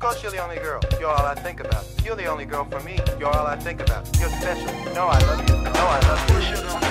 course you're the only girl. You're all I think about. You're the only girl for me. You're all I think about. You're special. No, I love you. No, I love you.